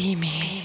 Be me.